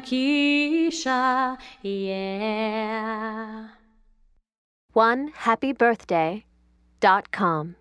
Keisha, yeah. One happy birthday dot com.